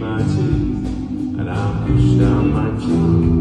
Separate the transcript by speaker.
Speaker 1: my teeth, and I pushed out my tongue.